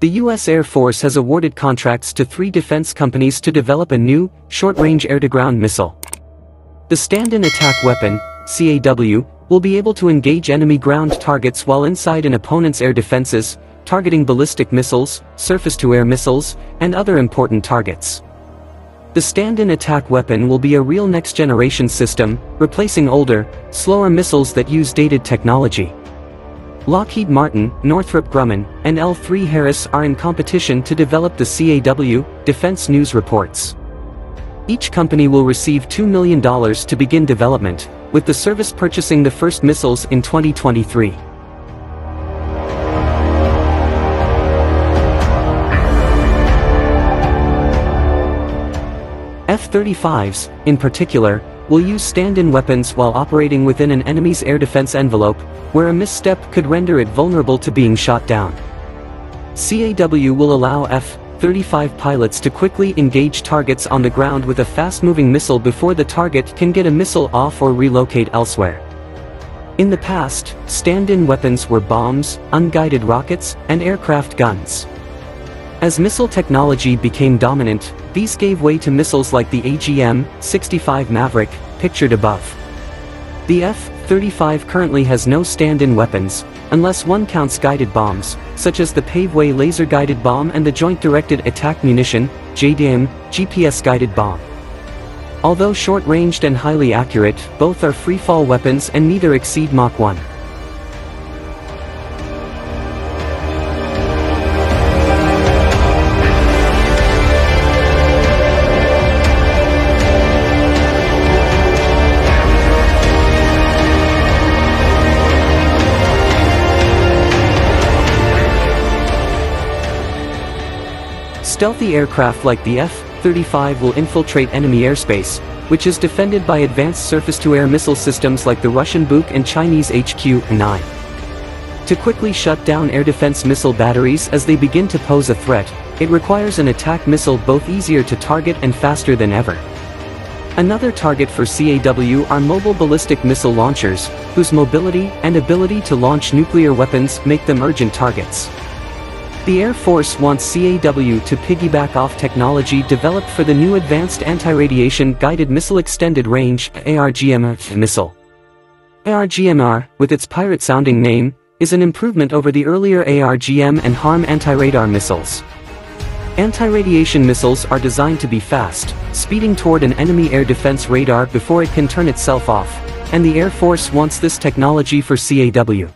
The U.S. Air Force has awarded contracts to three defense companies to develop a new, short-range air-to-ground missile. The Stand-in Attack Weapon, SiAW, will be able to engage enemy ground targets while inside an opponent's air defenses, targeting ballistic missiles, surface-to-air missiles, and other important targets. The stand-in attack weapon will be a real next-generation system, replacing older, slower missiles that use dated technology. Lockheed Martin, Northrop Grumman, and L3 Harris are in competition to develop the SiAW, Defense News reports. Each company will receive $2 million to begin development, with the service purchasing the first missiles in 2023. F-35s, in particular, will use stand-in weapons while operating within an enemy's air defense envelope, where a misstep could render it vulnerable to being shot down. SiAW will allow F-35 pilots to quickly engage targets on the ground with a fast-moving missile before the target can get a missile off or relocate elsewhere. In the past, stand-in weapons were bombs, unguided rockets, and aircraft guns. As missile technology became dominant, these gave way to missiles like the AGM-65 Maverick, pictured above. The F-35 currently has no stand-in weapons, unless one counts guided bombs, such as the Paveway laser-guided bomb and the Joint Directed Attack Munition, JDAM, GPS-guided bomb. Although short-ranged and highly accurate, both are free-fall weapons and neither exceed Mach 1. Stealthy aircraft like the F-35 will infiltrate enemy airspace, which is defended by advanced surface-to-air missile systems like the Russian Buk and Chinese HQ-9. To quickly shut down air defense missile batteries as they begin to pose a threat, it requires an attack missile both easier to target and faster than ever. Another target for SiAW are mobile ballistic missile launchers, whose mobility and ability to launch nuclear weapons make them urgent targets. The Air Force wants SiAW to piggyback off technology developed for the new Advanced Anti-Radiation Guided Missile Extended Range AARGM-ER missile. AARGM-ER, with its pirate-sounding name, is an improvement over the earlier AARGM and HARM anti-radar missiles. Anti-radiation missiles are designed to be fast, speeding toward an enemy air defense radar before it can turn itself off, and the Air Force wants this technology for SiAW.